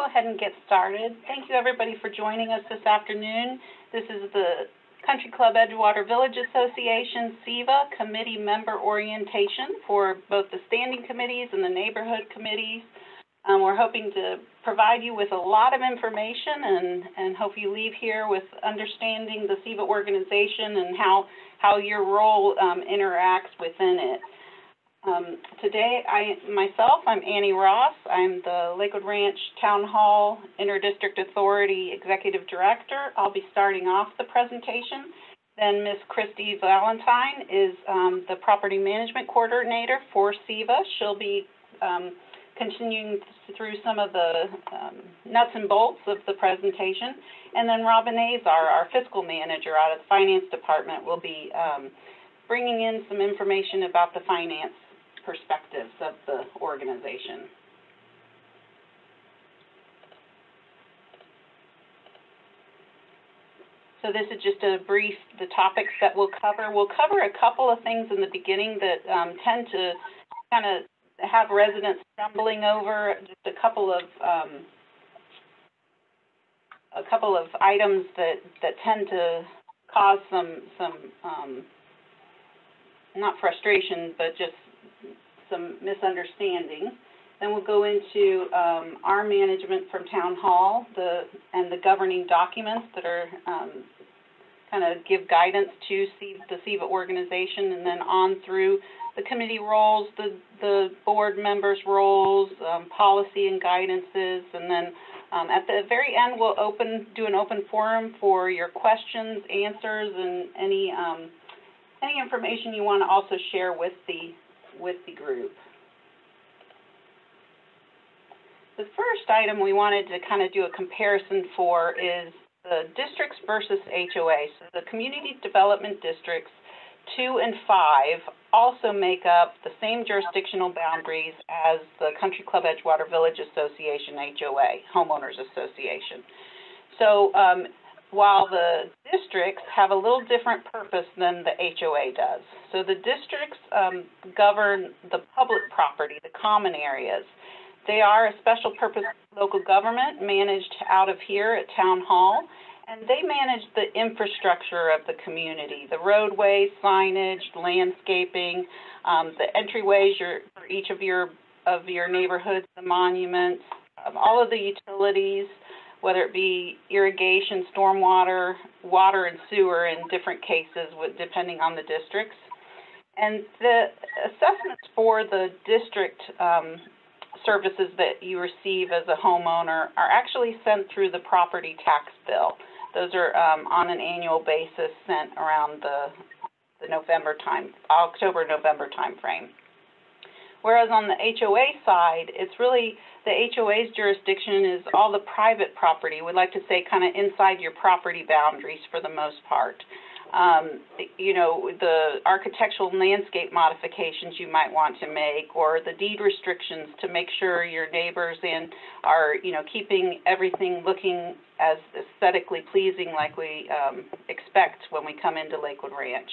go ahead and get started. Thank you, everybody, for joining us this afternoon. This is the Country Club Edgewater Village Association, CEVA, committee member orientation for both the standing committees and the neighborhood committees. Um, we're hoping to provide you with a lot of information and, and hope you leave here with understanding the CEVA organization and how, how your role um, interacts within it. Um, today, I myself, I'm Annie Ross. I'm the Lakewood Ranch Town Hall Interdistrict Authority Executive Director. I'll be starting off the presentation. Then Ms. Christy Valentine is um, the Property Management Coordinator for CEVA. She'll be um, continuing through some of the um, nuts and bolts of the presentation. And then Robin Azar, our Fiscal Manager out of the Finance Department, will be um, bringing in some information about the finance perspectives of the organization. So this is just a brief, the topics that we'll cover. We'll cover a couple of things in the beginning that um, tend to kind of have residents stumbling over, just a couple of um, a couple of items that, that tend to cause some, some um, not frustration, but just some misunderstandings. Then we'll go into um, our management from Town Hall, the and the governing documents that are um, kind of give guidance to the CEVA organization, and then on through the committee roles, the the board members' roles, um, policy and guidances, and then um, at the very end we'll open do an open forum for your questions, answers, and any um, any information you want to also share with the with the group. The first item we wanted to kind of do a comparison for is the districts versus HOA. So the community development districts two and five also make up the same jurisdictional boundaries as the Country Club Edgewater Village Association HOA, Homeowners Association. So um, while the districts have a little different purpose than the HOA does. So the districts um, govern the public property, the common areas. They are a special purpose local government managed out of here at Town Hall, and they manage the infrastructure of the community, the roadways, signage, landscaping, um, the entryways your, for each of your of your neighborhoods, the monuments, um, all of the utilities, whether it be irrigation, stormwater, water and sewer in different cases with, depending on the districts. And the assessments for the district um, services that you receive as a homeowner are actually sent through the property tax bill. Those are um, on an annual basis sent around the, the November time, October, November timeframe. Whereas on the HOA side, it's really the HOA's jurisdiction is all the private property. We'd like to say kind of inside your property boundaries for the most part. Um, you know, the architectural landscape modifications you might want to make or the deed restrictions to make sure your neighbors in are, you know, keeping everything looking as aesthetically pleasing like we um, expect when we come into Lakewood Ranch.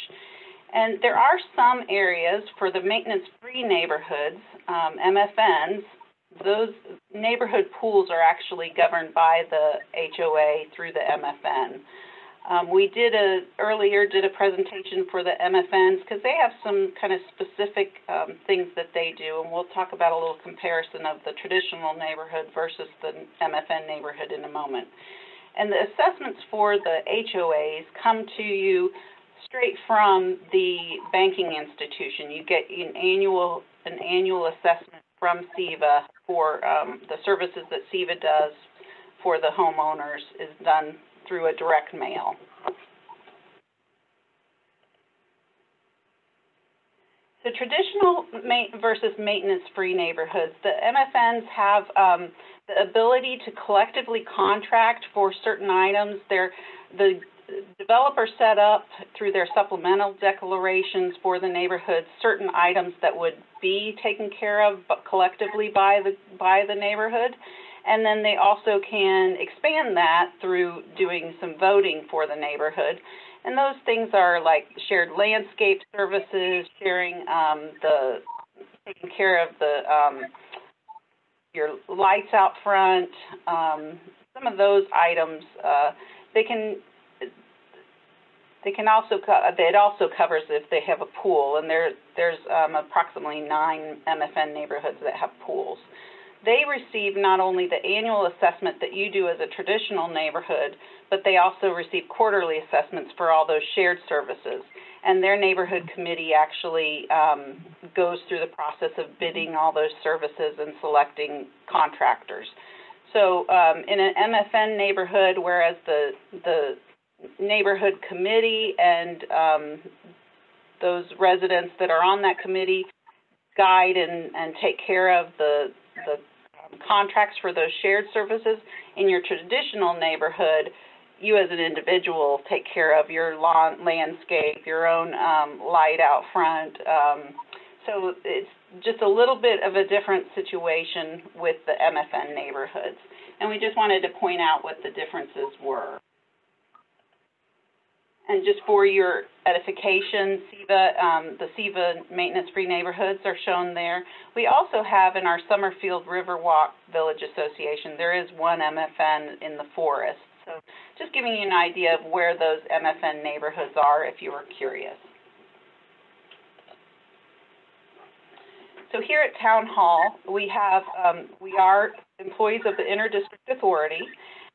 And there are some areas for the maintenance-free neighborhoods, um, MFNs, those neighborhood pools are actually governed by the HOA through the MFN. Um, we did a earlier did a presentation for the MFNs because they have some kind of specific um, things that they do, and we'll talk about a little comparison of the traditional neighborhood versus the MFN neighborhood in a moment. And the assessments for the HOAs come to you straight from the banking institution. You get an annual an annual assessment from CEVA for um, the services that CEVA does for the homeowners is done through a direct mail. So traditional versus maintenance-free neighborhoods, the MFNs have um, the ability to collectively contract for certain items. They're, the developers set up through their supplemental declarations for the neighborhood certain items that would be taken care of but collectively by the by the neighborhood. And then they also can expand that through doing some voting for the neighborhood. And those things are like shared landscape services sharing um, the taking care of the um, your lights out front, um, some of those items, uh, they can they can also it also covers if they have a pool, and there there's um, approximately nine MFN neighborhoods that have pools. They receive not only the annual assessment that you do as a traditional neighborhood, but they also receive quarterly assessments for all those shared services. And their neighborhood committee actually um, goes through the process of bidding all those services and selecting contractors. So um, in an MFN neighborhood, whereas the the neighborhood committee and um, those residents that are on that committee guide and, and take care of the, the contracts for those shared services. In your traditional neighborhood, you as an individual take care of your lawn, landscape, your own um, light out front. Um, so it's just a little bit of a different situation with the MFN neighborhoods. And we just wanted to point out what the differences were. And just for your edification, CEVA, um, the CEVA maintenance-free neighborhoods are shown there. We also have in our Summerfield Riverwalk Village Association, there is one MFN in the forest. So just giving you an idea of where those MFN neighborhoods are if you were curious. So here at Town Hall, we have, um, we are employees of the Interdistrict Authority,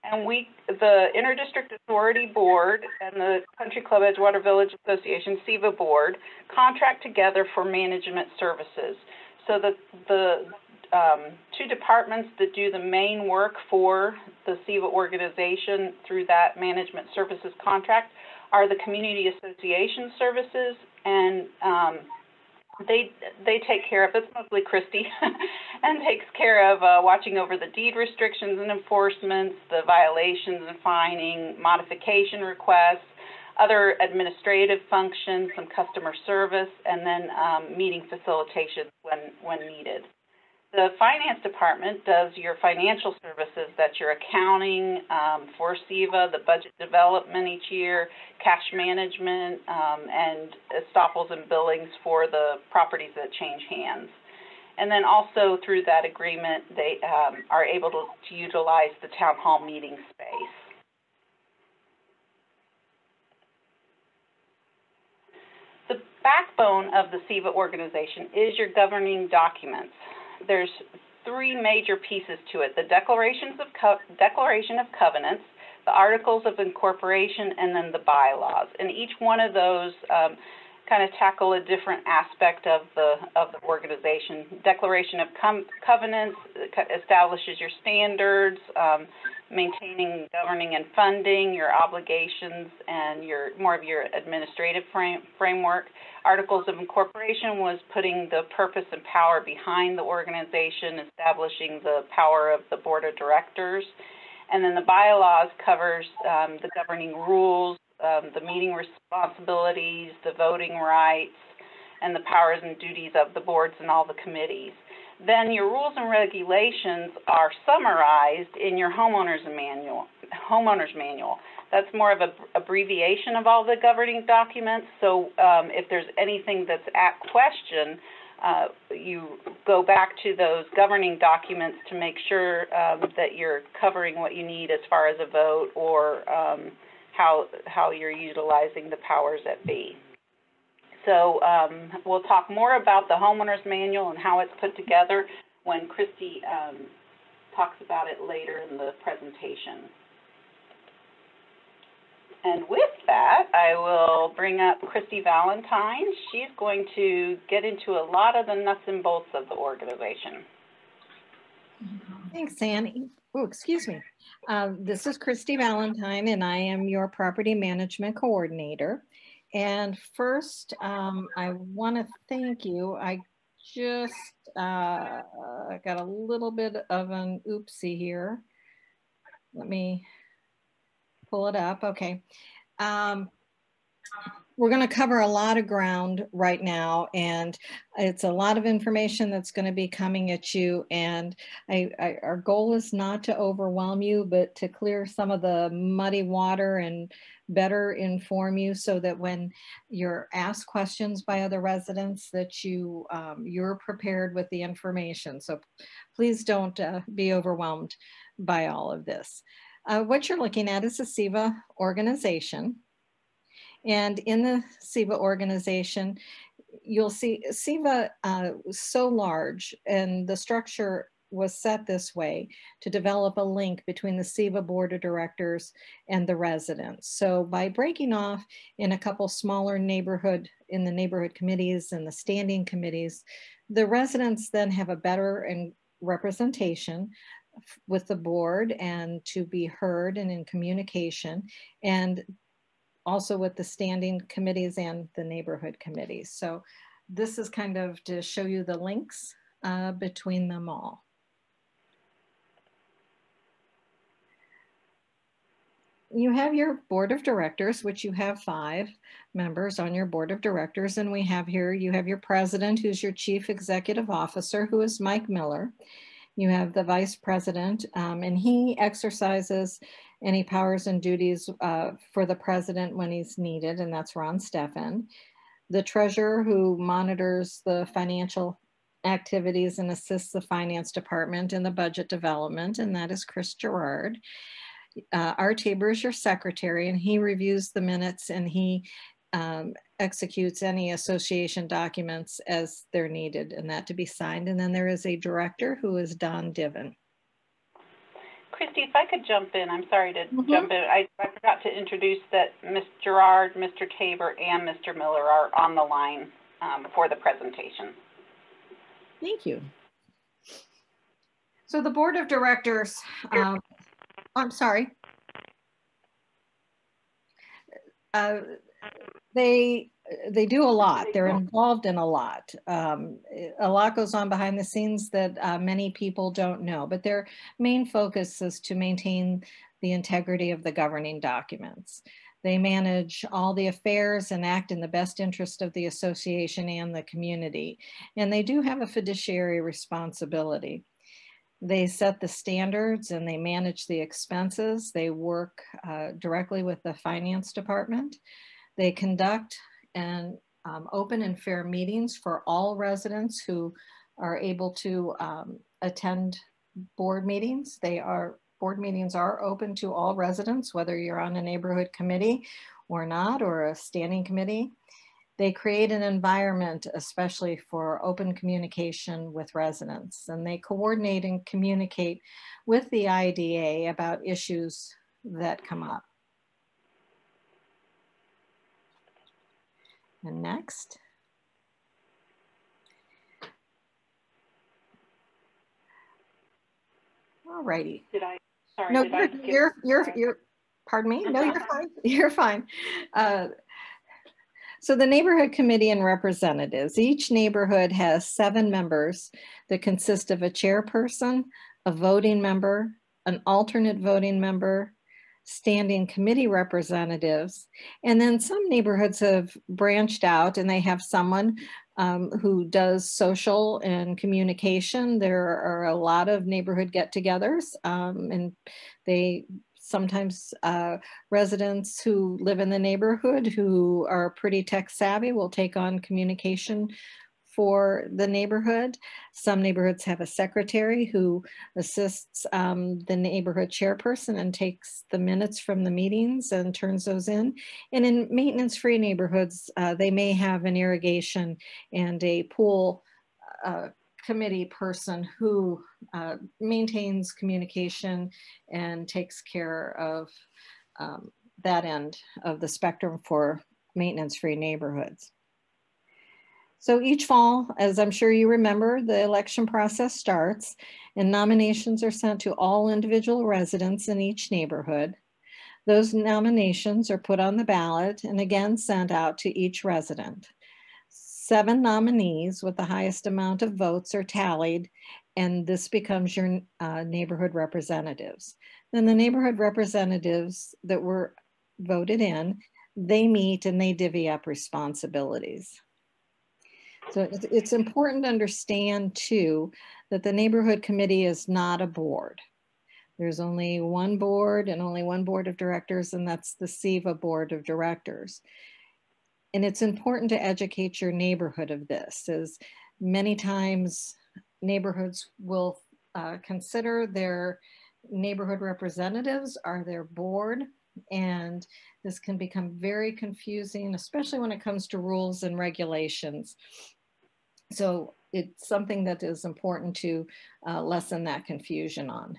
and we, the Interdistrict Authority Board and the Country Club Edgewater Village Association, CEVA Board, contract together for management services. So the, the um, two departments that do the main work for the CEVA organization through that management services contract are the Community Association Services and um, they they take care of it's mostly Christy and takes care of uh, watching over the deed restrictions and enforcements, the violations and fining, modification requests, other administrative functions, some customer service, and then um, meeting facilitation when when needed. The finance department does your financial services, that's your accounting um, for CEVA, the budget development each year, cash management, um, and estoppels and billings for the properties that change hands. And then also through that agreement, they um, are able to, to utilize the town hall meeting space. The backbone of the CEVA organization is your governing documents there's three major pieces to it: the declarations of Co declaration of covenants, the articles of incorporation, and then the bylaws. And each one of those um, kind of tackle a different aspect of the of the organization. Declaration of covenants establishes your standards, um, maintaining, governing, and funding your obligations and your more of your administrative frame, framework. Articles of incorporation was putting the purpose and power behind the organization, establishing the power of the board of directors. And then the bylaws covers um, the governing rules, um, the meeting responsibilities, the voting rights, and the powers and duties of the boards and all the committees. Then your rules and regulations are summarized in your homeowner's manual. Homeowner's manual. That's more of an abbreviation of all the governing documents. So um, if there's anything that's at question, uh, you go back to those governing documents to make sure um, that you're covering what you need as far as a vote or um, how, how you're utilizing the powers that be. So um, we'll talk more about the homeowner's manual and how it's put together when Christy um, talks about it later in the presentation. And with that, I will bring up Christy Valentine. She's going to get into a lot of the nuts and bolts of the organization. Thanks, Annie. Oh, excuse me. Uh, this is Christy Valentine, and I am your property management coordinator. And first, um, I want to thank you. I just uh, got a little bit of an oopsie here. Let me pull it up. Okay. Um, we're going to cover a lot of ground right now, and it's a lot of information that's going to be coming at you. And I, I, our goal is not to overwhelm you, but to clear some of the muddy water and better inform you so that when you're asked questions by other residents that you um, you're prepared with the information. So please don't uh, be overwhelmed by all of this. Uh, what you're looking at is a CEVA organization. And in the CEVA organization, you'll see CEVA uh, was so large and the structure was set this way to develop a link between the CEVA board of directors and the residents. So by breaking off in a couple smaller neighborhood, in the neighborhood committees and the standing committees, the residents then have a better and representation with the board and to be heard and in communication. And also with the standing committees and the neighborhood committees. So this is kind of to show you the links uh, between them all. You have your board of directors, which you have five members on your board of directors. And we have here, you have your president, who's your chief executive officer, who is Mike Miller. You have the vice president, um, and he exercises any powers and duties uh, for the president when he's needed, and that's Ron Steffen. The treasurer who monitors the financial activities and assists the finance department in the budget development, and that is Chris Gerard. Uh, Art Tabor is your secretary, and he reviews the minutes and he um, executes any association documents as they're needed and that to be signed. And then there is a director who is Don Diven. Christy, if I could jump in, I'm sorry to mm -hmm. jump in. I, I, forgot to introduce that Ms. Gerard, Mr. Tabor, and Mr. Miller are on the line um, for the presentation. Thank you. So the board of directors, um, I'm sorry. Uh, they they do a lot. They're involved in a lot. Um, a lot goes on behind the scenes that uh, many people don't know, but their main focus is to maintain the integrity of the governing documents. They manage all the affairs and act in the best interest of the association and the community. And they do have a fiduciary responsibility. They set the standards and they manage the expenses. They work uh, directly with the finance department. They conduct and um, open and fair meetings for all residents who are able to um, attend board meetings. They are board meetings are open to all residents, whether you're on a neighborhood committee or not, or a standing committee. They create an environment, especially for open communication with residents, and they coordinate and communicate with the IDA about issues that come up. And next. All righty. Did I? Sorry, no, you're, I you're, you're, you're, pardon me? No, you're fine. You're fine. Uh, so the neighborhood committee and representatives, each neighborhood has seven members that consist of a chairperson, a voting member, an alternate voting member, standing committee representatives. And then some neighborhoods have branched out and they have someone um, who does social and communication. There are a lot of neighborhood get-togethers um, and they sometimes uh, residents who live in the neighborhood who are pretty tech savvy will take on communication for the neighborhood. Some neighborhoods have a secretary who assists um, the neighborhood chairperson and takes the minutes from the meetings and turns those in. And in maintenance-free neighborhoods, uh, they may have an irrigation and a pool uh, committee person who uh, maintains communication and takes care of um, that end of the spectrum for maintenance-free neighborhoods. So each fall, as I'm sure you remember, the election process starts and nominations are sent to all individual residents in each neighborhood. Those nominations are put on the ballot and again sent out to each resident. Seven nominees with the highest amount of votes are tallied and this becomes your uh, neighborhood representatives. Then the neighborhood representatives that were voted in they meet and they divvy up responsibilities. So it's, important to understand too that the neighborhood committee is not a board. There's only one board and only one board of directors, and that's the CEVA board of directors. And it's important to educate your neighborhood of this, as many times neighborhoods will uh, consider their neighborhood representatives are their board and this can become very confusing, especially when it comes to rules and regulations. So it's something that is important to uh, lessen that confusion on.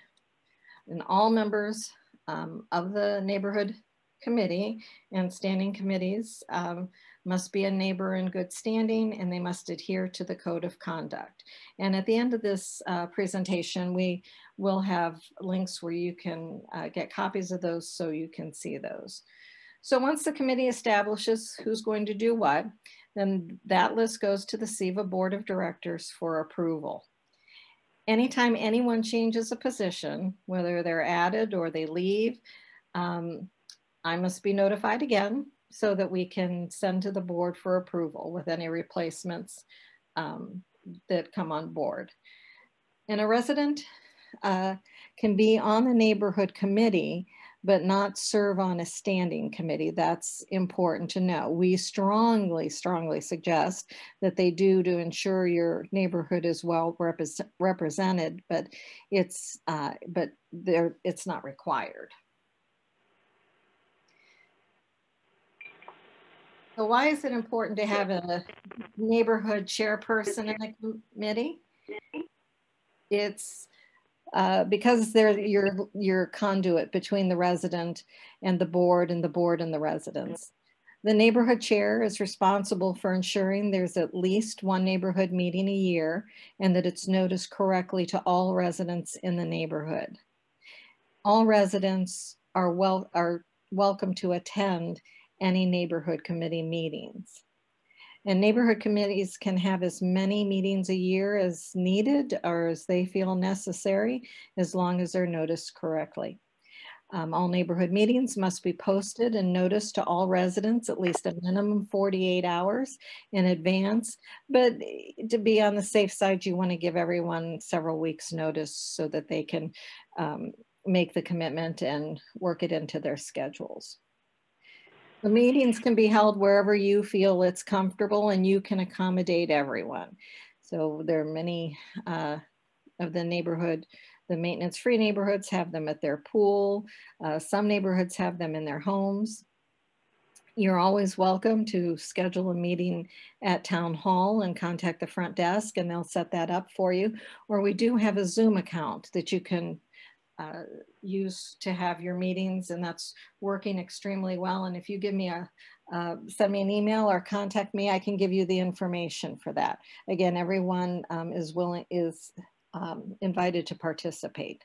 And all members um, of the neighborhood committee and standing committees um, must be a neighbor in good standing and they must adhere to the code of conduct. And at the end of this uh, presentation, we will have links where you can uh, get copies of those so you can see those. So once the committee establishes who's going to do what, then that list goes to the CEVA Board of Directors for approval. Anytime anyone changes a position, whether they're added or they leave, um, I must be notified again so that we can send to the board for approval with any replacements um, that come on board. And a resident uh, can be on the neighborhood committee, but not serve on a standing committee. That's important to know. We strongly, strongly suggest that they do to ensure your neighborhood is well represented, but it's uh, but there it's not required. So why is it important to have a neighborhood chairperson in the committee? It's uh, because they're your, your conduit between the resident and the board and the board and the residents. The neighborhood chair is responsible for ensuring there's at least one neighborhood meeting a year and that it's noticed correctly to all residents in the neighborhood. All residents are, well, are welcome to attend any neighborhood committee meetings. And neighborhood committees can have as many meetings a year as needed or as they feel necessary, as long as they're noticed correctly. Um, all neighborhood meetings must be posted and noticed to all residents at least a minimum 48 hours in advance. But to be on the safe side, you want to give everyone several weeks notice so that they can um, make the commitment and work it into their schedules. The meetings can be held wherever you feel it's comfortable and you can accommodate everyone. So there are many uh, of the neighborhood, the maintenance free neighborhoods have them at their pool. Uh, some neighborhoods have them in their homes. You're always welcome to schedule a meeting at town hall and contact the front desk and they'll set that up for you. Or we do have a Zoom account that you can uh, use to have your meetings and that's working extremely well. And if you give me a, uh, send me an email or contact me, I can give you the information for that. Again, everyone um, is willing, is um, invited to participate.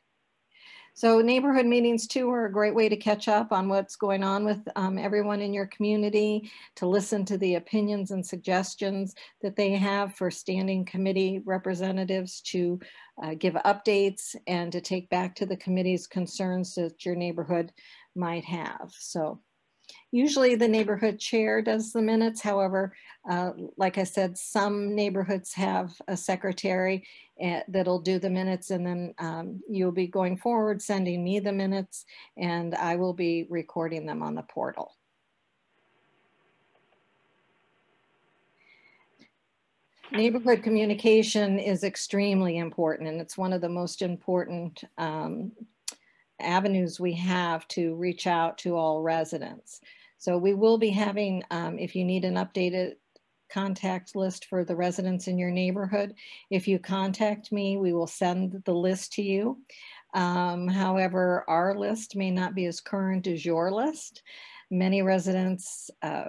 So neighborhood meetings too are a great way to catch up on what's going on with um, everyone in your community, to listen to the opinions and suggestions that they have for standing committee representatives to uh, give updates and to take back to the committee's concerns that your neighborhood might have. So Usually the neighborhood chair does the minutes. However, uh, like I said, some neighborhoods have a secretary that'll do the minutes and then um, you'll be going forward sending me the minutes and I will be recording them on the portal. Neighborhood communication is extremely important and it's one of the most important um, avenues we have to reach out to all residents. So we will be having, um, if you need an updated contact list for the residents in your neighborhood, if you contact me, we will send the list to you. Um, however, our list may not be as current as your list. Many residents uh,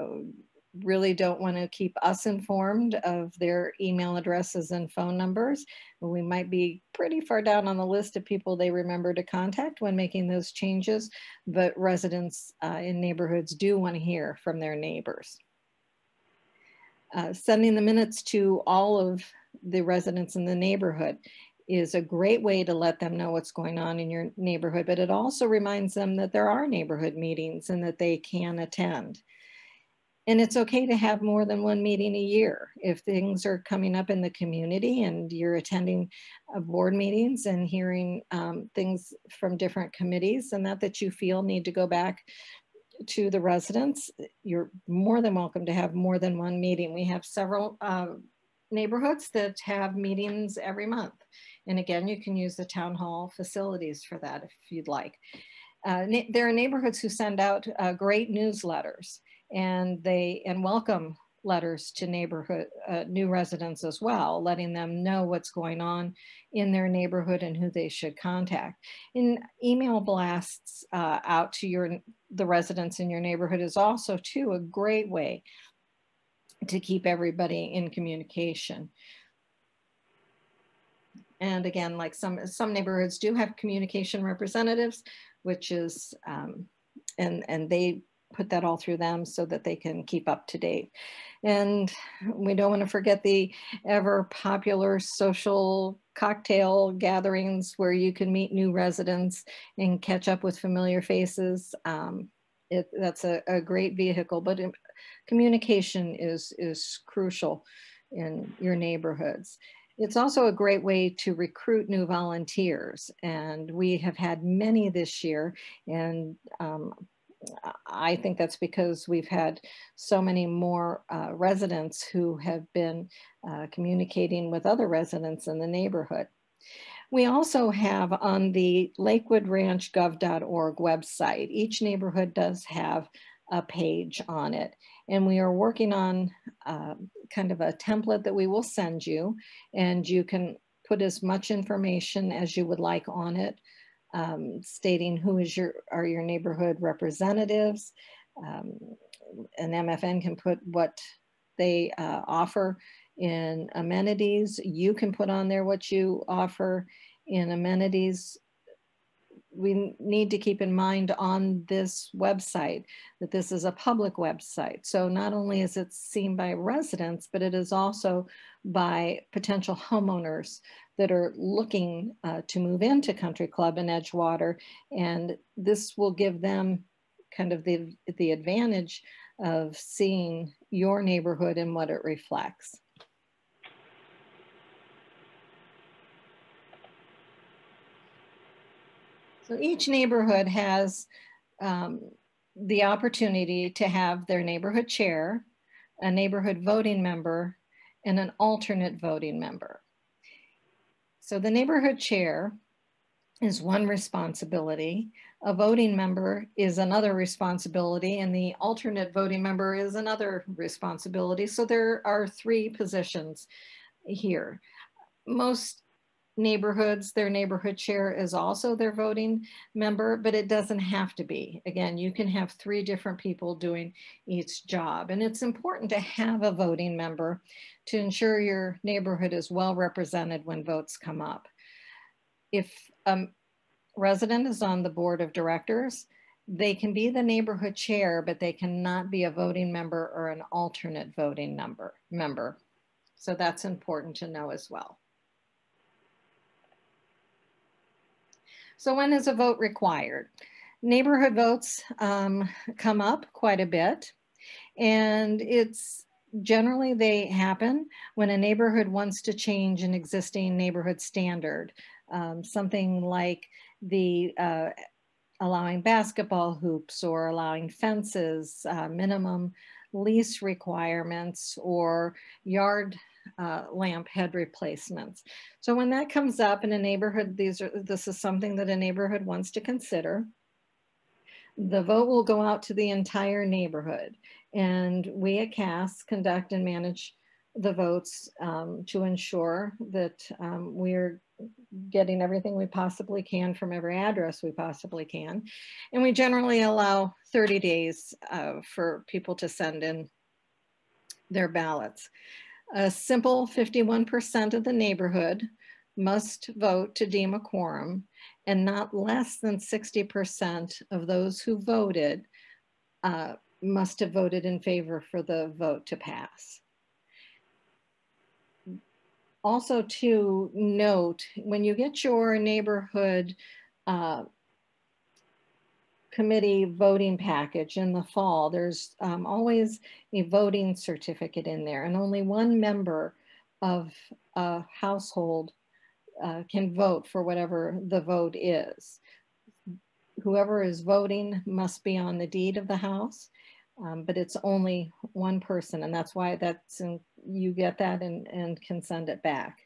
really don't want to keep us informed of their email addresses and phone numbers. We might be pretty far down on the list of people they remember to contact when making those changes, but residents uh, in neighborhoods do want to hear from their neighbors. Uh, sending the minutes to all of the residents in the neighborhood is a great way to let them know what's going on in your neighborhood, but it also reminds them that there are neighborhood meetings and that they can attend. And it's okay to have more than one meeting a year. If things are coming up in the community and you're attending uh, board meetings and hearing um, things from different committees and that that you feel need to go back to the residents, you're more than welcome to have more than one meeting. We have several uh, neighborhoods that have meetings every month. And again, you can use the town hall facilities for that if you'd like. Uh, there are neighborhoods who send out uh, great newsletters and they and welcome letters to neighborhood uh, new residents as well, letting them know what's going on in their neighborhood and who they should contact. And email blasts uh, out to your the residents in your neighborhood is also too a great way to keep everybody in communication. And again, like some, some neighborhoods do have communication representatives, which is, um, and, and they put that all through them so that they can keep up to date. And we don't want to forget the ever popular social cocktail gatherings where you can meet new residents and catch up with familiar faces. Um, it, that's a, a, great vehicle, but communication is, is crucial in your neighborhoods. It's also a great way to recruit new volunteers. And we have had many this year. And um, I think that's because we've had so many more uh, residents who have been uh, communicating with other residents in the neighborhood. We also have on the lakewoodranchgov.org website, each neighborhood does have a page on it. And we are working on uh, kind of a template that we will send you and you can put as much information as you would like on it, um, stating who is your, are your neighborhood representatives. Um, an MFN can put what they uh, offer in amenities. You can put on there what you offer in amenities. We need to keep in mind on this website that this is a public website. So not only is it seen by residents, but it is also by potential homeowners that are looking uh, to move into Country Club in Edgewater. And this will give them kind of the, the advantage of seeing your neighborhood and what it reflects. So each neighborhood has um, the opportunity to have their neighborhood chair, a neighborhood voting member, and an alternate voting member. So the neighborhood chair is one responsibility. A voting member is another responsibility and the alternate voting member is another responsibility. So there are three positions here. Most neighborhoods, their neighborhood chair is also their voting member, but it doesn't have to be. Again, you can have three different people doing each job. And it's important to have a voting member to ensure your neighborhood is well represented when votes come up. If a resident is on the board of directors, they can be the neighborhood chair, but they cannot be a voting member or an alternate voting number, member. So that's important to know as well. So when is a vote required? Neighborhood votes um, come up quite a bit and it's generally they happen when a neighborhood wants to change an existing neighborhood standard. Um, something like the uh, allowing basketball hoops or allowing fences, uh, minimum lease requirements or yard uh, lamp head replacements. So when that comes up in a neighborhood, these are, this is something that a neighborhood wants to consider. The vote will go out to the entire neighborhood and we at CAS conduct and manage the votes um, to ensure that um, we're getting everything we possibly can from every address we possibly can. And we generally allow 30 days uh, for people to send in their ballots. A simple 51% of the neighborhood must vote to deem a quorum and not less than 60% of those who voted uh, must have voted in favor for the vote to pass. Also to note, when you get your neighborhood uh, committee voting package in the fall, there's um, always a voting certificate in there and only one member of a household uh, can vote for whatever the vote is. Whoever is voting must be on the deed of the house, um, but it's only one person and that's why that's in, you get that and, and can send it back.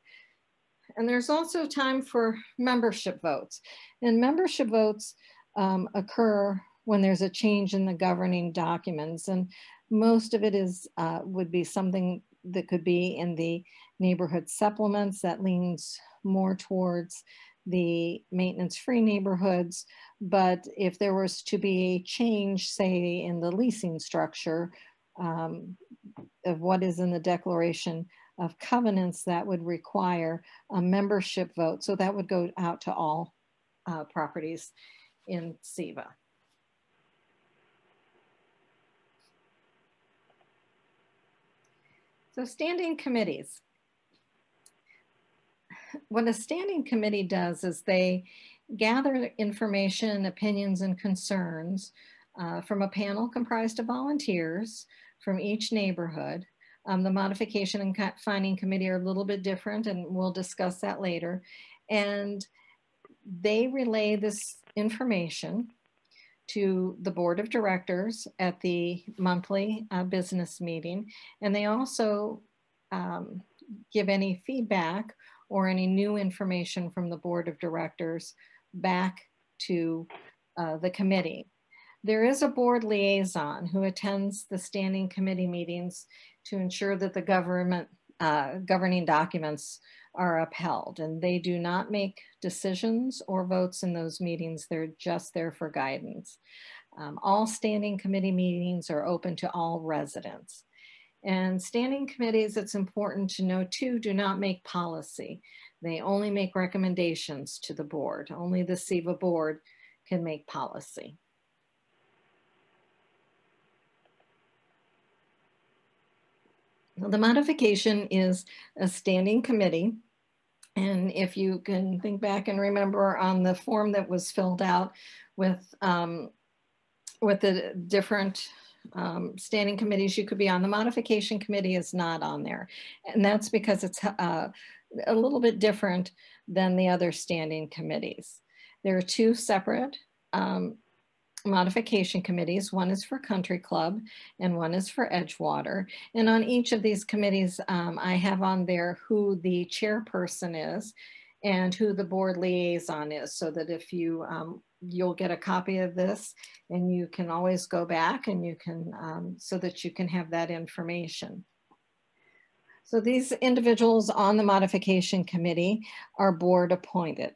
And there's also time for membership votes. And membership votes um, occur when there's a change in the governing documents. And most of it is uh, would be something that could be in the neighborhood supplements that leans more towards the maintenance-free neighborhoods. But if there was to be a change, say in the leasing structure um, of what is in the declaration of covenants, that would require a membership vote. So that would go out to all uh, properties in CEVA. So standing committees. What a standing committee does is they gather information, opinions, and concerns uh, from a panel comprised of volunteers from each neighborhood. Um, the modification and fining committee are a little bit different and we'll discuss that later. And they relay this information to the board of directors at the monthly uh, business meeting. And they also um, give any feedback or any new information from the board of directors back to uh, the committee. There is a board liaison who attends the standing committee meetings to ensure that the government uh, governing documents are upheld and they do not make decisions or votes in those meetings. They're just there for guidance. Um, all standing committee meetings are open to all residents. And standing committees, it's important to know too, do not make policy. They only make recommendations to the board. Only the CEVA board can make policy. The modification is a standing committee. And if you can think back and remember on the form that was filled out with, um, with the different um, standing committees you could be on, the modification committee is not on there. And that's because it's uh, a little bit different than the other standing committees. There are two separate um, modification committees. One is for Country Club and one is for Edgewater. And on each of these committees, um, I have on there who the chairperson is and who the board liaison is so that if you, um, you'll get a copy of this and you can always go back and you can, um, so that you can have that information. So these individuals on the modification committee are board appointed.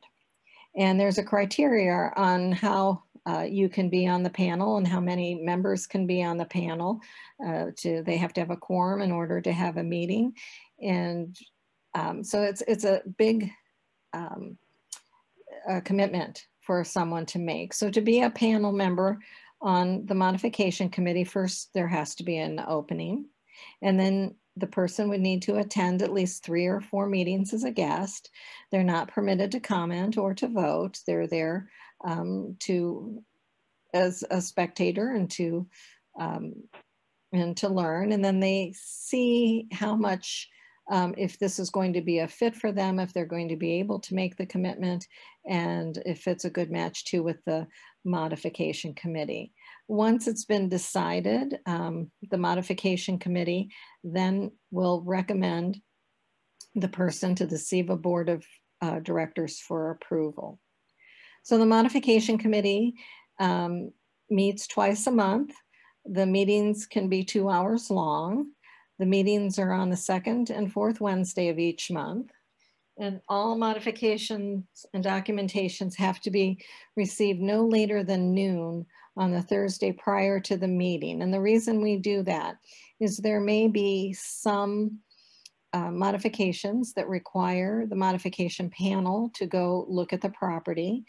And there's a criteria on how uh, you can be on the panel and how many members can be on the panel. Uh, to They have to have a quorum in order to have a meeting. And um, so it's, it's a big um, a commitment for someone to make. So to be a panel member on the modification committee, first there has to be an opening. And then the person would need to attend at least three or four meetings as a guest. They're not permitted to comment or to vote. They're there um, to as a spectator and to um, and to learn. And then they see how much um, if this is going to be a fit for them if they're going to be able to make the commitment and if it's a good match too with the modification committee. Once it's been decided um, the modification committee then will recommend the person to the CEVA board of uh, directors for approval so the modification committee um, meets twice a month. The meetings can be two hours long. The meetings are on the second and fourth Wednesday of each month. And all modifications and documentations have to be received no later than noon on the Thursday prior to the meeting. And the reason we do that is there may be some uh, modifications that require the modification panel to go look at the property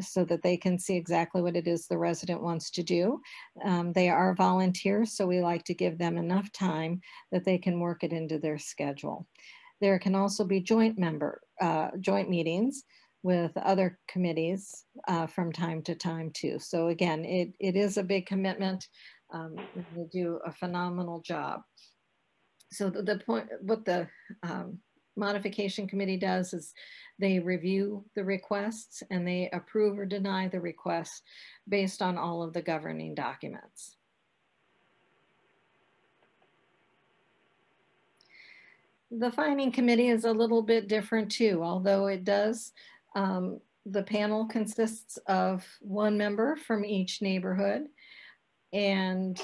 so that they can see exactly what it is the resident wants to do. Um, they are volunteers, so we like to give them enough time that they can work it into their schedule. There can also be joint member, uh, joint meetings with other committees uh, from time to time too. So again, it, it is a big commitment. Um, they do a phenomenal job. So the, the point, what the um, modification committee does is they review the requests and they approve or deny the requests based on all of the governing documents. The fining committee is a little bit different too, although it does, um, the panel consists of one member from each neighborhood and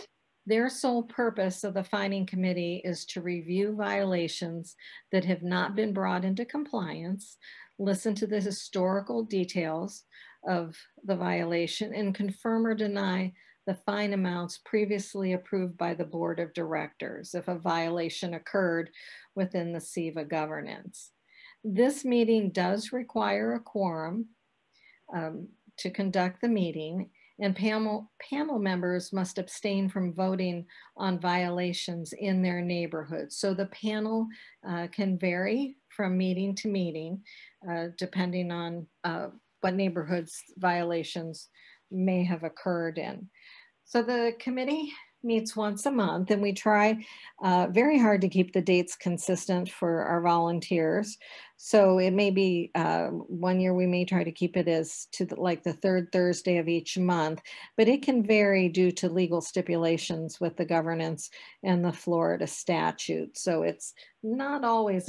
their sole purpose of the fining committee is to review violations that have not been brought into compliance, listen to the historical details of the violation and confirm or deny the fine amounts previously approved by the board of directors if a violation occurred within the CEVA governance. This meeting does require a quorum um, to conduct the meeting and panel, panel members must abstain from voting on violations in their neighborhood. So the panel uh, can vary from meeting to meeting, uh, depending on uh, what neighborhoods violations may have occurred in. So the committee meets once a month and we try uh, very hard to keep the dates consistent for our volunteers. So it may be uh, one year we may try to keep it as to the, like the third Thursday of each month, but it can vary due to legal stipulations with the governance and the Florida statute. So it's not always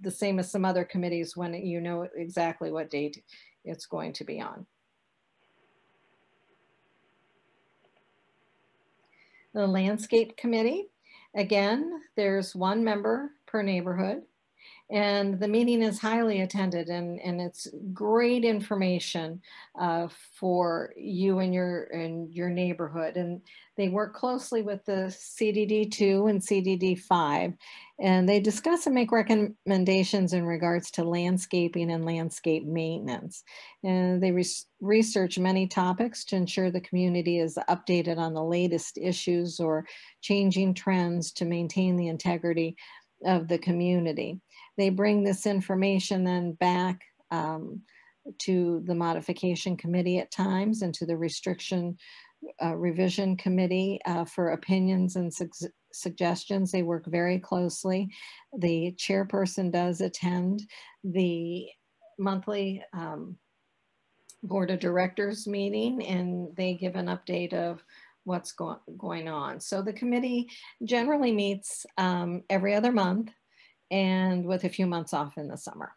the same as some other committees when you know exactly what date it's going to be on. The landscape committee, again, there's one member per neighborhood and the meeting is highly attended and, and it's great information uh, for you and your and your neighborhood and they work closely with the CDD2 and CDD5 and they discuss and make recommendations in regards to landscaping and landscape maintenance and they research many topics to ensure the community is updated on the latest issues or changing trends to maintain the integrity of the community. They bring this information then back um, to the modification committee at times and to the restriction uh, revision committee uh, for opinions and su suggestions. They work very closely. The chairperson does attend the monthly um, board of directors meeting and they give an update of what's go going on. So the committee generally meets um, every other month and with a few months off in the summer.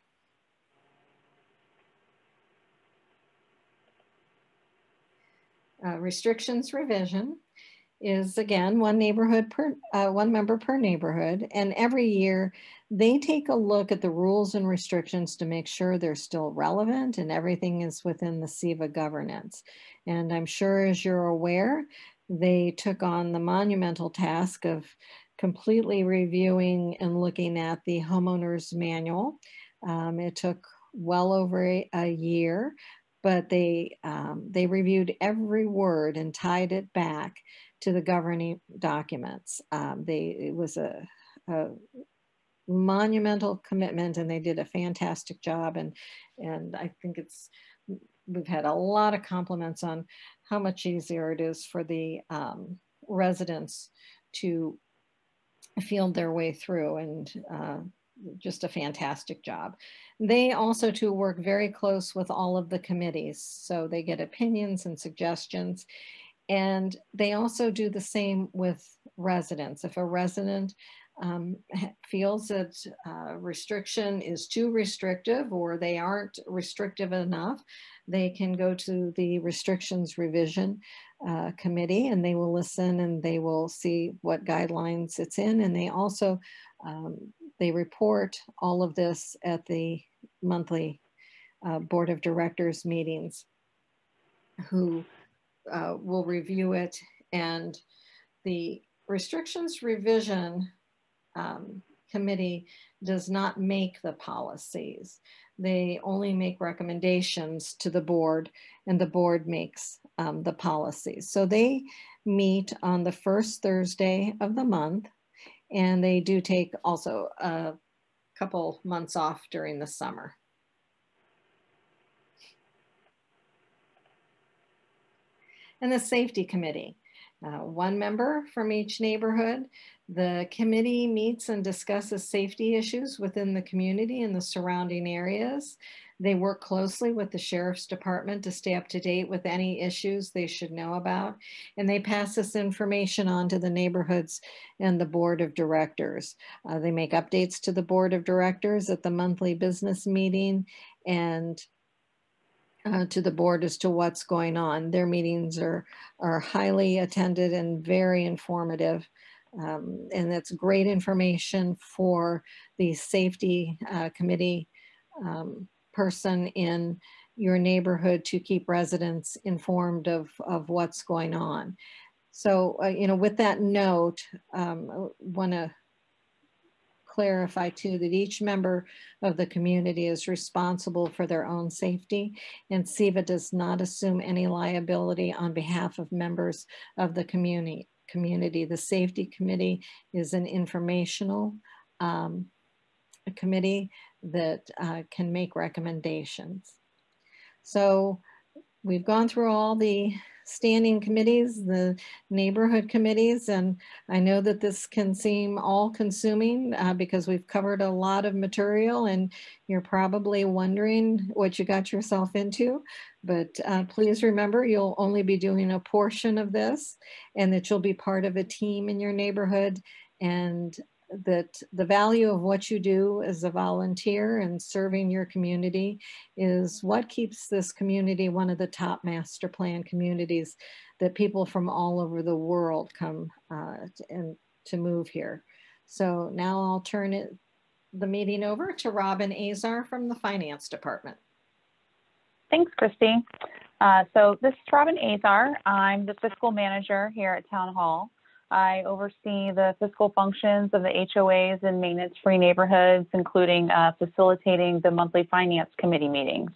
Uh, restrictions revision is again one neighborhood per uh, one member per neighborhood and every year they take a look at the rules and restrictions to make sure they're still relevant and everything is within the CEVA governance and I'm sure as you're aware they took on the monumental task of completely reviewing and looking at the homeowner's manual. Um, it took well over a, a year, but they, um, they reviewed every word and tied it back to the governing documents. Um, they, it was a, a monumental commitment and they did a fantastic job and and I think it's we've had a lot of compliments on how much easier it is for the um, residents to field their way through and uh, just a fantastic job. They also to work very close with all of the committees. So they get opinions and suggestions. And they also do the same with residents. If a resident um, feels that uh, restriction is too restrictive or they aren't restrictive enough, they can go to the restrictions revision uh, committee and they will listen and they will see what guidelines it's in. And they also, um, they report all of this at the monthly uh, board of directors meetings who uh, will review it and the restrictions revision um, committee does not make the policies. They only make recommendations to the board and the board makes um, the policies. So they meet on the first Thursday of the month and they do take also a couple months off during the summer. And the safety committee, uh, one member from each neighborhood the committee meets and discusses safety issues within the community and the surrounding areas. They work closely with the Sheriff's Department to stay up to date with any issues they should know about. And they pass this information on to the neighborhoods and the Board of Directors. Uh, they make updates to the Board of Directors at the monthly business meeting and uh, to the board as to what's going on. Their meetings are, are highly attended and very informative. Um, and that's great information for the safety uh, committee um, person in your neighborhood to keep residents informed of, of what's going on. So, uh, you know, with that note, um, I want to clarify too that each member of the community is responsible for their own safety and CEVA does not assume any liability on behalf of members of the community. Community. The safety committee is an informational um, committee that uh, can make recommendations. So we've gone through all the standing committees, the neighborhood committees, and I know that this can seem all consuming uh, because we've covered a lot of material and you're probably wondering what you got yourself into. But uh, please remember, you'll only be doing a portion of this and that you'll be part of a team in your neighborhood and that the value of what you do as a volunteer and serving your community is what keeps this community one of the top master plan communities that people from all over the world come uh, and to move here. So now I'll turn it, the meeting over to Robin Azar from the Finance Department. Thanks, Christy. Uh, so this is Robin Azar. I'm the fiscal manager here at Town Hall. I oversee the fiscal functions of the HOAs and maintenance-free neighborhoods, including uh, facilitating the monthly finance committee meetings.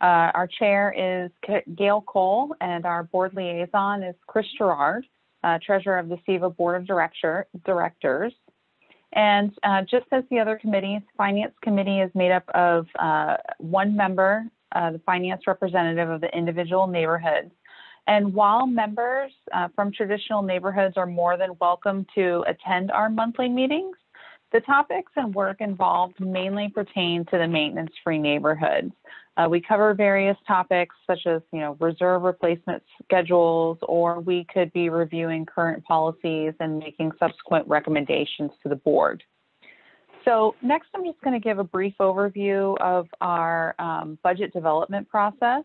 Uh, our chair is Gail Cole, and our board liaison is Chris Gerard, uh, treasurer of the CEVA Board of Director, Directors. And uh, just as the other committees, Finance Committee is made up of uh, one member, uh, the finance representative of the individual neighborhoods, and while members uh, from traditional neighborhoods are more than welcome to attend our monthly meetings, the topics and work involved mainly pertain to the maintenance-free neighborhoods. Uh, we cover various topics such as, you know, reserve replacement schedules, or we could be reviewing current policies and making subsequent recommendations to the board. So next, I'm just going to give a brief overview of our um, budget development process.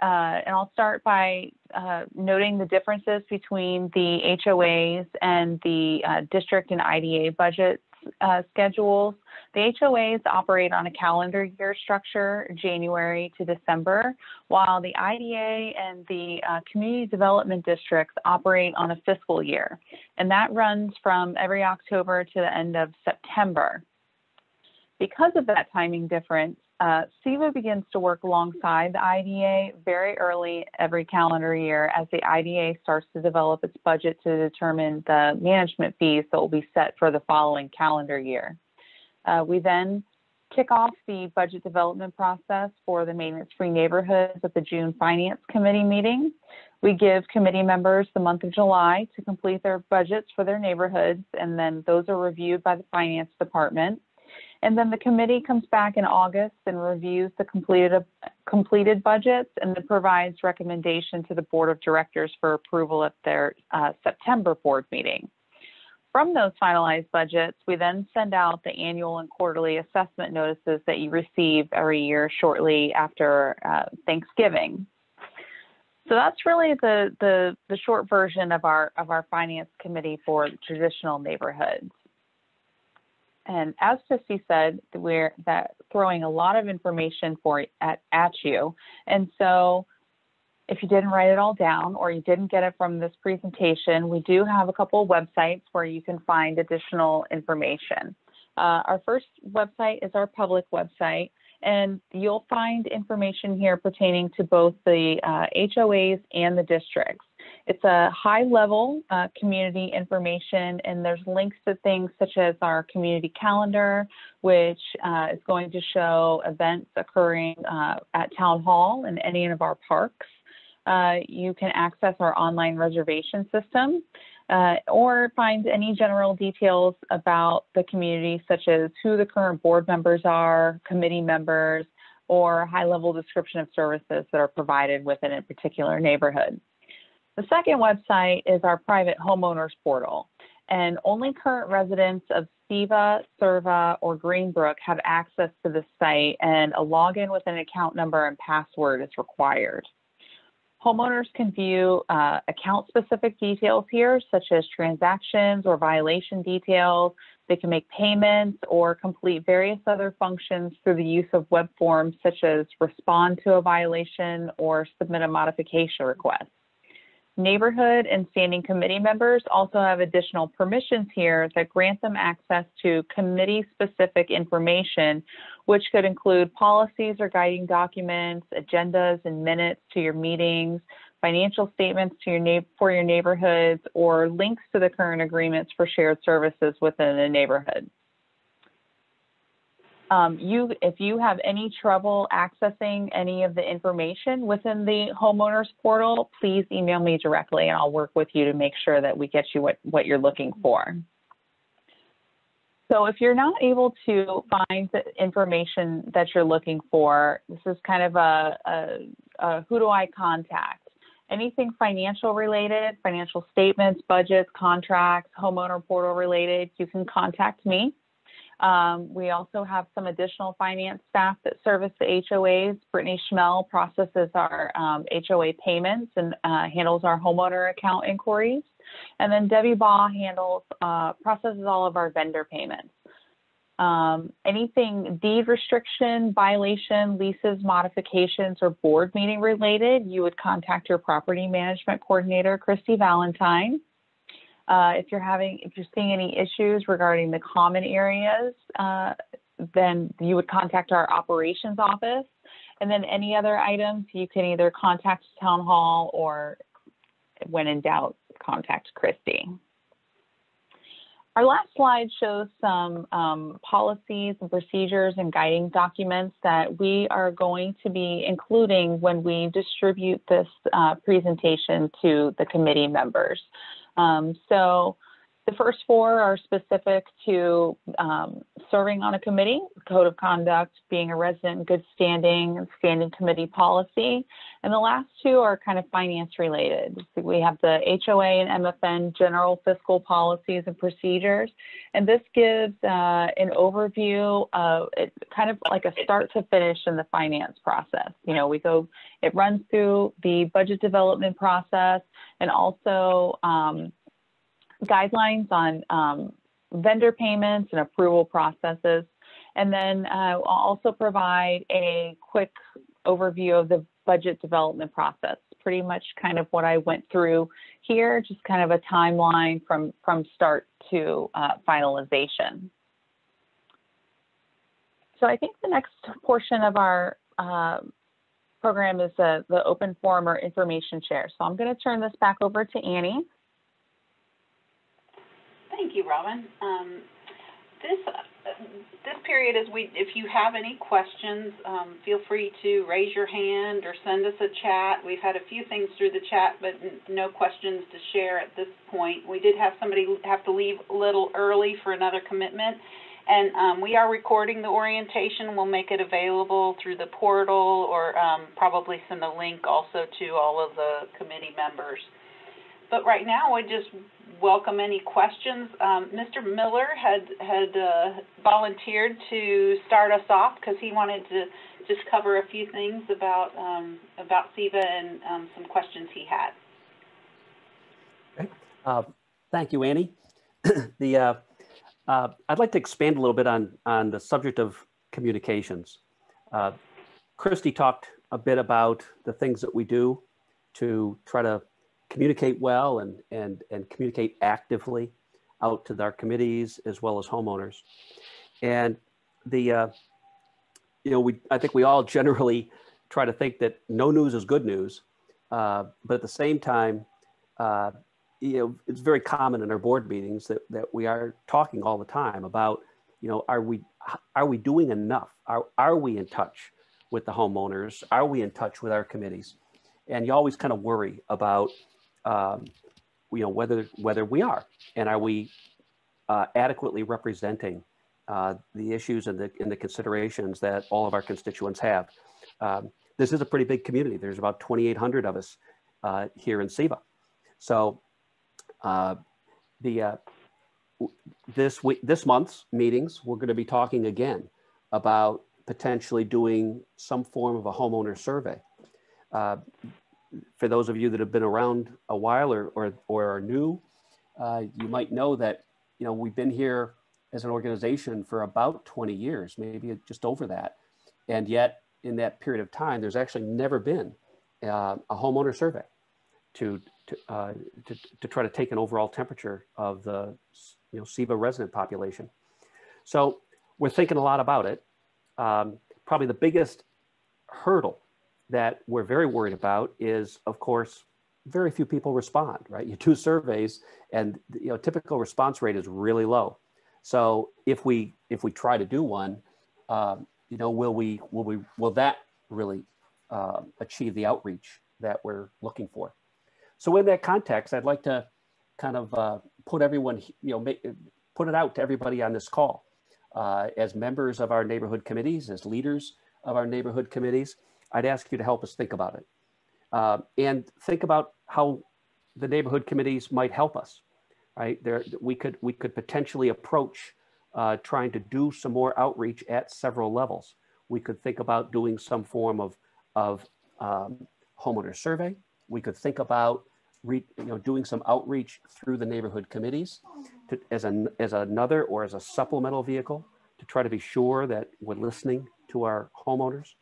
Uh, and I'll start by uh, noting the differences between the HOAs and the uh, district and IDA budgets uh, schedules. The HOAs operate on a calendar year structure, January to December, while the IDA and the uh, community development districts operate on a fiscal year. And that runs from every October to the end of September. Because of that timing difference, uh, CEVA begins to work alongside the IDA very early every calendar year as the IDA starts to develop its budget to determine the management fees that will be set for the following calendar year. Uh, we then kick off the budget development process for the maintenance-free neighborhoods at the June Finance Committee meeting. We give committee members the month of July to complete their budgets for their neighborhoods, and then those are reviewed by the Finance Department. And then the committee comes back in August and reviews the completed, completed budgets and then provides recommendation to the board of directors for approval at their uh, September board meeting. From those finalized budgets, we then send out the annual and quarterly assessment notices that you receive every year shortly after uh, Thanksgiving. So that's really the, the, the short version of our, of our finance committee for traditional neighborhoods. And as Christy said, we're that throwing a lot of information for at, at you. And so if you didn't write it all down or you didn't get it from this presentation, we do have a couple of websites where you can find additional information. Uh, our first website is our public website, and you'll find information here pertaining to both the uh, HOAs and the districts. It's a high level uh, community information, and there's links to things such as our community calendar, which uh, is going to show events occurring uh, at Town Hall and any of our parks. uh, you can access our online reservation system uh, or find any general details about the community, such as who the current board members are, committee members, or high-level description of services that are provided within a particular neighborhood. The second website is our private homeowners portal, and only current residents of CEVA, Serva, or Greenbrook have access to this site, and a login with an account number and password is required. Homeowners can view uh, account-specific details here, such as transactions or violation details. They can make payments or complete various other functions through the use of web forms, such as respond to a violation or submit a modification request. Neighborhood and standing committee members also have additional permissions here that grant them access to committee-specific information, which could include policies or guiding documents, agendas and minutes to your meetings, financial statements to your for your neighborhoods, or links to the current agreements for shared services within a neighborhood. Um, you, if you have any trouble accessing any of the information within the homeowners portal, please email me directly and I'll work with you to make sure that we get you what, what you're looking for. So if you're not able to find the information that you're looking for, this is kind of a, a, a who do I contact? Anything financial related, financial statements, budgets, contracts, homeowner portal related, you can contact me. Um, we also have some additional finance staff that service the HOAs. Brittany Schmel processes our um, HOA payments and uh, handles our homeowner account inquiries. And then Debbie Baugh handles, uh, processes all of our vendor payments. Um, anything deed restriction, violation, leases, modifications, or board meeting related, you would contact your property management coordinator, Christy Valentine. Uh, if you're having, if you're seeing any issues regarding the common areas, uh, then you would contact our operations office. And then any other items, you can either contact town hall or when in doubt, contact Christy. Our last slide shows some um, policies and procedures and guiding documents that we are going to be including when we distribute this uh, presentation to the committee members. Um, so the first four are specific to um, serving on a committee, code of conduct, being a resident good standing, standing committee policy. And the last two are kind of finance related. So we have the HOA and MFN general fiscal policies and procedures. And this gives uh, an overview of it, kind of like a start to finish in the finance process. You know, we go, it runs through the budget development process and also um, guidelines on um, vendor payments and approval processes. And then uh, I'll also provide a quick overview of the budget development process. Pretty much kind of what I went through here, just kind of a timeline from, from start to uh, finalization. So I think the next portion of our uh, program is uh, the open forum or information share. So I'm going to turn this back over to Annie. Thank you, Robin. Um, this uh, this period is we. If you have any questions, um, feel free to raise your hand or send us a chat. We've had a few things through the chat, but no questions to share at this point. We did have somebody have to leave a little early for another commitment, and um, we are recording the orientation. We'll make it available through the portal, or um, probably send a link also to all of the committee members. But right now, I just welcome any questions. Um, Mr. Miller had had uh, volunteered to start us off because he wanted to just cover a few things about um, about CEVA and um, some questions he had. Okay. Uh, thank you, Annie. the uh, uh, I'd like to expand a little bit on on the subject of communications. Uh, Christy talked a bit about the things that we do to try to communicate well and, and, and communicate actively out to our committees as well as homeowners. And the, uh, you know, we, I think we all generally try to think that no news is good news. Uh, but at the same time, uh, you know, it's very common in our board meetings that, that we are talking all the time about, you know, are we, are we doing enough? Are, are we in touch with the homeowners? Are we in touch with our committees? and you always kind of worry about, um, you know, whether whether we are and are we uh, adequately representing uh, the issues and the and the considerations that all of our constituents have. Um, this is a pretty big community. There's about 2,800 of us uh, here in CEVA. So uh, the uh, this week, this month's meetings, we're going to be talking again about potentially doing some form of a homeowner survey. Uh, for those of you that have been around a while or, or, or are new, uh, you might know that, you know, we've been here as an organization for about 20 years, maybe just over that. And yet in that period of time, there's actually never been uh, a homeowner survey to, to, uh, to, to, try to take an overall temperature of the you know, CEVA resident population. So we're thinking a lot about it. Um, probably the biggest hurdle that we're very worried about is, of course, very few people respond, right? You do surveys and you know, typical response rate is really low. So if we if we try to do one, um, you know, will we will we will that really uh, achieve the outreach that we're looking for? So in that context, I'd like to kind of uh, put everyone, you know, make, put it out to everybody on this call. Uh, as members of our neighborhood committees, as leaders of our neighborhood committees, I'd ask you to help us think about it. Uh, and think about how the neighborhood committees might help us, right? There, we could, we could potentially approach uh, trying to do some more outreach at several levels. We could think about doing some form of, of um, homeowner survey. We could think about re, you know, doing some outreach through the neighborhood committees to, as, an, as another or as a supplemental vehicle to try to be sure that we're listening to our homeowners.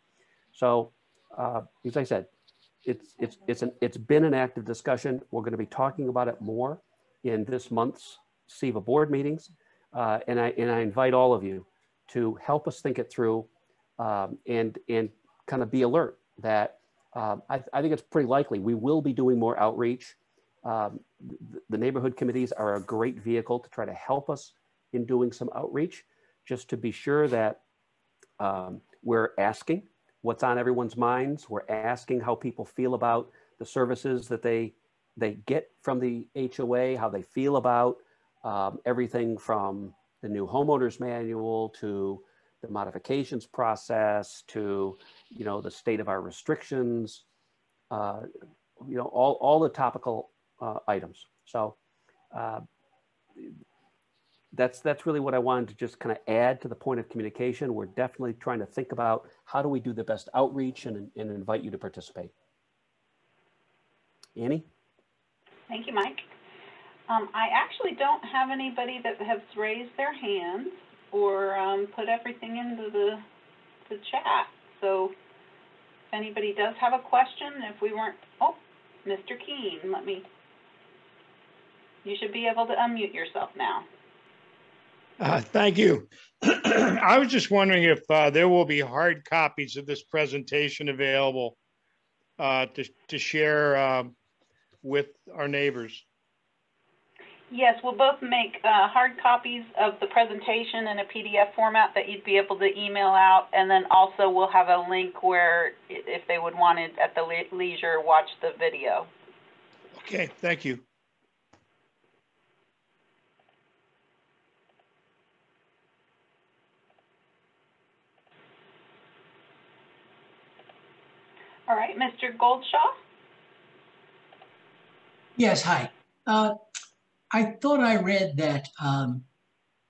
So, uh, as I said, it's, it's, it's, an, it's been an active discussion. We're going to be talking about it more in this month's CEVA board meetings. Uh, and, I, and I invite all of you to help us think it through um, and, and kind of be alert that um, I, I, think it's pretty likely we will be doing more outreach. Um, the, the neighborhood committees are a great vehicle to try to help us in doing some outreach, just to be sure that um, we're asking what's on everyone's minds. We're asking how people feel about the services that they they get from the HOA, how they feel about um, everything from the new homeowners manual to the modifications process to you know the state of our restrictions uh, you know all, all the topical uh, items so uh, that's that's really what I wanted to just kind of add to the point of communication. We're definitely trying to think about how do we do the best outreach and, and invite you to participate. Annie? Thank you, Mike. Um, I actually don't have anybody that has raised their hands or um, put everything into the, the chat. So if anybody does have a question, if we weren't, oh, Mr. Keene, let me, you should be able to unmute yourself now. Uh, thank you. I was just wondering if uh, there will be hard copies of this presentation available uh, to, to share um, with our neighbors. Yes, we'll both make uh, hard copies of the presentation in a PDF format that you'd be able to email out, and then also we'll have a link where, if they would want it at the le leisure, watch the video. Okay, thank you. All right, Mr. Goldshaw? Yes, hi. Uh, I thought I read that um,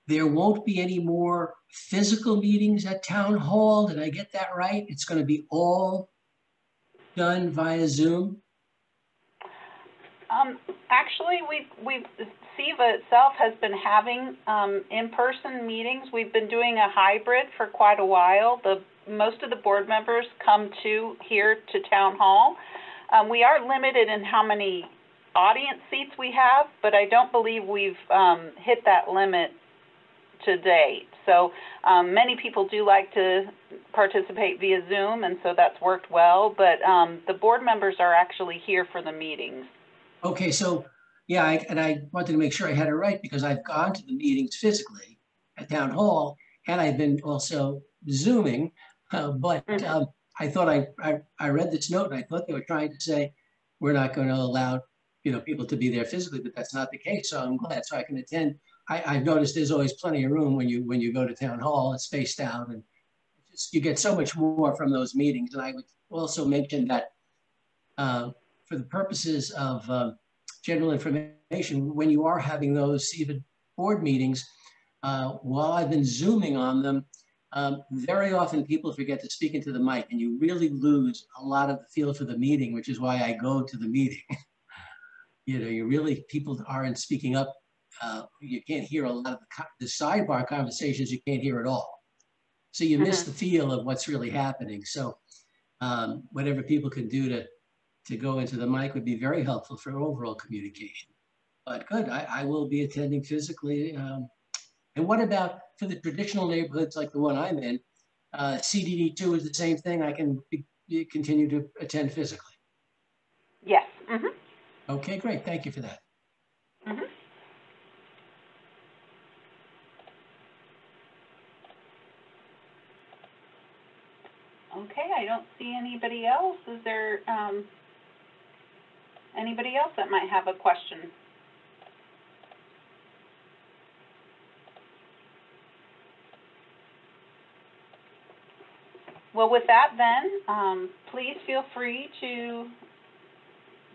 there won't be any more physical meetings at town hall. Did I get that right? It's going to be all done via Zoom? Um, actually, we've, we've, CEVA itself has been having um, in-person meetings. We've been doing a hybrid for quite a while. The, most of the board members come to here to town hall. Um, we are limited in how many audience seats we have, but I don't believe we've um, hit that limit to date. So um, many people do like to participate via Zoom, and so that's worked well. But um, the board members are actually here for the meetings. Okay, so yeah, I, and I wanted to make sure I had it right because I've gone to the meetings physically at town hall, and I've been also Zooming. Uh, but mm-hmm. um, I thought I, I, I read this note and I thought they were trying to say, we're not going to allow, you know, people to be there physically, but that's not the case. So I'm glad, so I can attend. I, I've noticed there's always plenty of room when you, when you go to town hall, it's spaced out and just, you get so much more from those meetings. And I would also mention that uh, for the purposes of um, general information, when you are having those even board meetings, uh, while I've been zooming on them, um, very often people forget to speak into the mic and you really lose a lot of the feel for the meeting, which is why I go to the meeting. you know, you really, people aren't speaking up. Uh, you can't hear a lot of the, the sidebar conversations, you can't hear at all. So you miss the feel of what's really happening. So um, whatever people can do to, to go into the mic would be very helpful for overall communication. But good, I, I will be attending physically. Um, and what about for the traditional neighborhoods like the one I'm in? Uh, CDD2 is the same thing. I can be, continue to attend physically. Yes. hmm Okay, great. Thank you for that. hmm Okay, I don't see anybody else. Is there, um, anybody else that might have a question? Well, with that then, um, please feel free to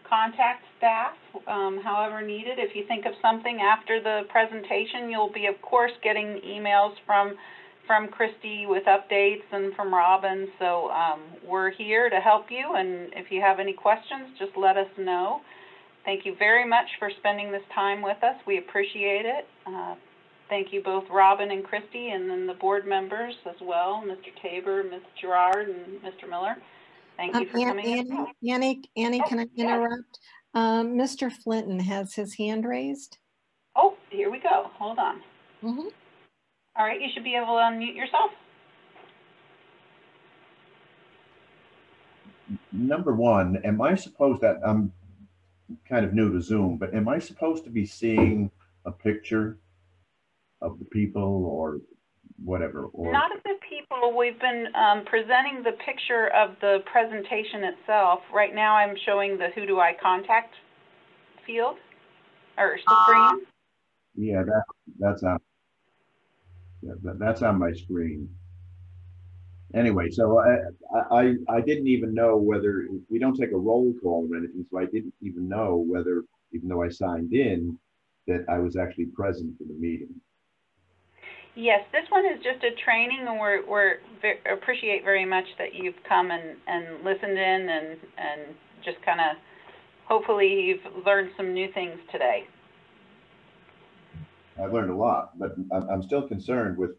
contact staff, um, however needed. If you think of something after the presentation, you'll be, of course, getting emails from, from Christy with updates and from Robin. So, um, we're here to help you, and if you have any questions, just let us know. Thank you very much for spending this time with us. We appreciate it. Uh, thank you both Robin and Christy, and then the board members as well, Mr. Tabor, Ms. Gerard, and Mr. Miller. Thank you Um, for An- coming in. Annie, Annie, Annie, can I yes. interrupt? Um, Mr. Flinton has his hand raised. Oh, here we go. Hold on. Mhm. All right, you should be able to unmute yourself. number one, am I supposed that, I'm kind of new to Zoom, but am I supposed to be seeing a picture of the people or whatever? Or Not of the people, we've been um, presenting the picture of the presentation itself. Right now, I'm showing the who do I contact field, or screen. Yeah, that, that's on, yeah, that, that's on my screen. Anyway, so I, I, I didn't even know whether, we don't take a roll call or anything, so I didn't even know whether, even though I signed in, that I was actually present for the meeting. Yes, this one is just a training, and we're, we're, appreciate very much that you've come and, and listened in and, and just kind of, hopefully you've learned some new things today. I've learned a lot, but I'm, I'm still concerned with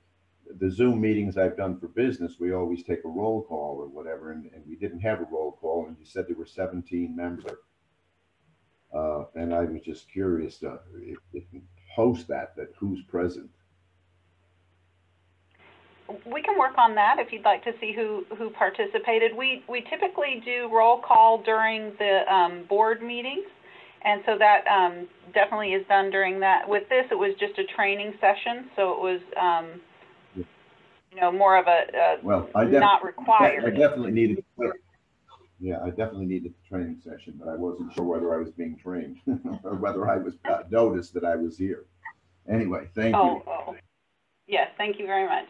the Zoom meetings I've done for business. We always take a roll call or whatever, and, and we didn't have a roll call, and you said there were 17 members. Uh, and I was just curious to if, if you post that, that who's present. We can work on that if you'd like to see who, who participated. We, we typically do roll call during the, um, board meetings. And so that, um, definitely is done during that. With this, it was just a training session, so it was, um, you know, more of a, Well, a I def- not I definitely needed, yeah, I definitely needed the training session, but I wasn't sure whether I was being trained or whether I was uh, noticed that I was here. Anyway, thank Oh, you. oh. Yes, thank you very much.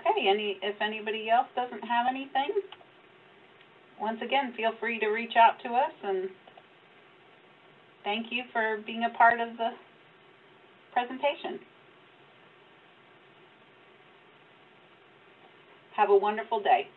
Okay, any, if anybody else doesn't have anything, once again, feel free to reach out to us and thank you for being a part of the presentation. Have a wonderful day.